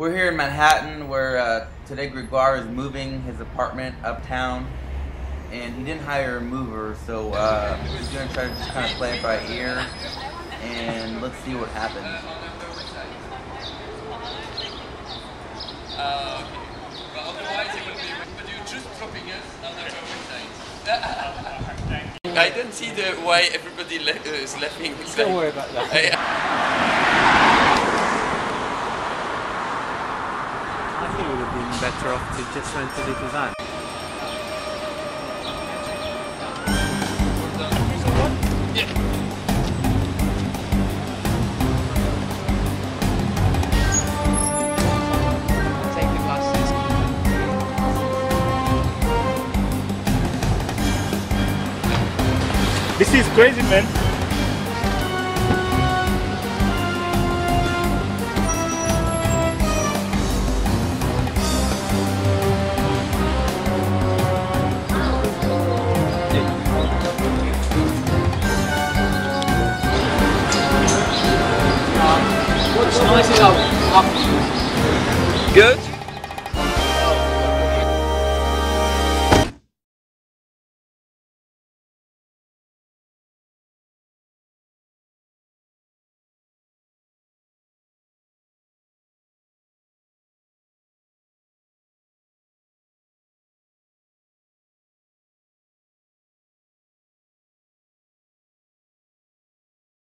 We're here in Manhattan where uh, today Gregoire is moving his apartment uptown and he didn't hire a mover so uh, he's going to try to just kind of play it by ear and let's see what happens. Uh, okay. But otherwise it will be, but you're just dropping us on the perfect. I don't see the why everybody le uh, is laughing. Don't worry about that. I- I think it would have been better off to just rent a little van. Take the glasses. This is crazy, man. Good?